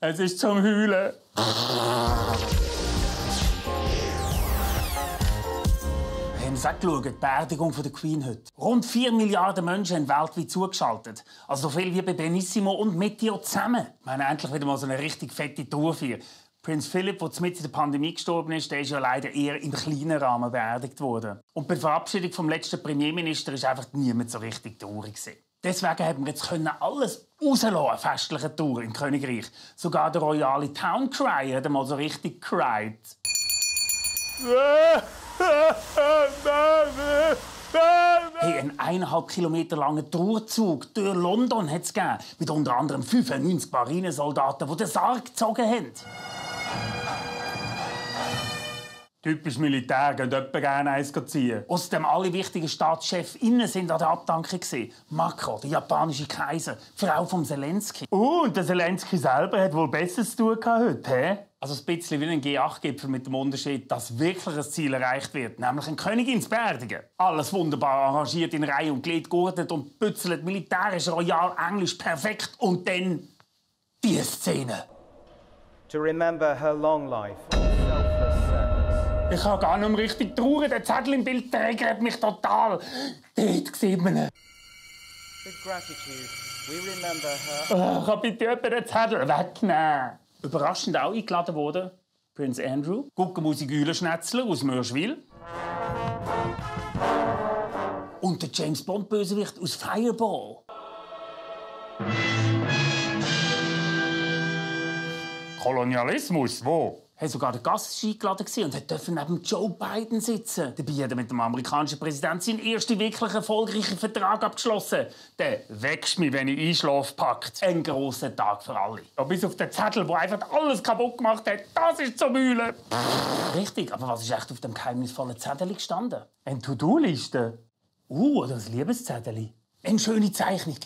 Es ist zum Heulen. Haben es angeschaut, die Beerdigung der Queen heute. Rund 4 Milliarden Menschen haben weltweit zugeschaltet. Also so viel wie bei Benissimo und Meteor zusammen. Wir haben endlich wieder mal so eine richtig fette Tour für. Prinz Philipp, der mitten in der Pandemie gestorben ist, der ist ja leider eher im kleinen Rahmen beerdigt worden. Und bei der Verabschiedung vom letzten Premierminister ist einfach niemand so richtig traurig gewesen. Deswegen haben wir jetzt alles rauslassen, festliche Tour im Königreich. Sogar der royale Town Cry hat einmal so richtig cried. Hey, einen eineinhalb Kilometer langen Tourzug durch London hat es gegeben, mit unter anderem 95 Marinesoldaten, die den Sarg gezogen haben. Typisch Militär, gehen etwa gerne eins ziehen. Außerdem alle wichtigen Staatschefs innen sind an der Abdankung. Macron, der japanische Kaiser, die Frau von Zelensky. Uh, und der Zelensky selber hat wohl Besseres zu tun heute, hä? Also ein bisschen wie ein G8-Gipfel mit dem Unterschied, dass wirklich ein Ziel erreicht wird, nämlich ein Königin zu beerdigen. Alles wunderbar arrangiert in Reihe und Glied geordnet und bützelt militärisch, royal, englisch, perfekt. Und dann die Szene. To remember her long life. Ich kann gar nicht mehr richtig trauern. Der Zettel im Bild triggert mich total. Dort sieht man ihn. Her. Oh, kann bitte jemand den Zettel wegnehmen? Überraschend auch eingeladen worden. Prince Andrew, Guckenmusik Eulenschnetzler aus Mörschwil. Und der James Bond-Bösewicht aus Fireball. Kolonialismus, wo? Hey, sogar der Gast eingeladen und durfte neben Joe Biden sitzen. Dabei hat er mit dem amerikanischen Präsidenten seinen ersten wirklich erfolgreichen Vertrag abgeschlossen. Der «Wächst mich, wenn ich einschlafe» packt. Ein grosser Tag für alle. Ja, bis auf den Zettel, der einfach alles kaputt gemacht hat. Das ist zum Mühlen. Richtig, aber was ist echt auf dem geheimnisvollen Zettel gestanden? Eine To-Do-Liste? Uh, oder ein Liebeszettel? Eine schöne Zeichnung.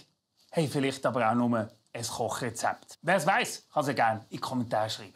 Hey, vielleicht aber auch nur ein Kochrezept. Wer es weiß, kann es gerne in die Kommentare schreiben.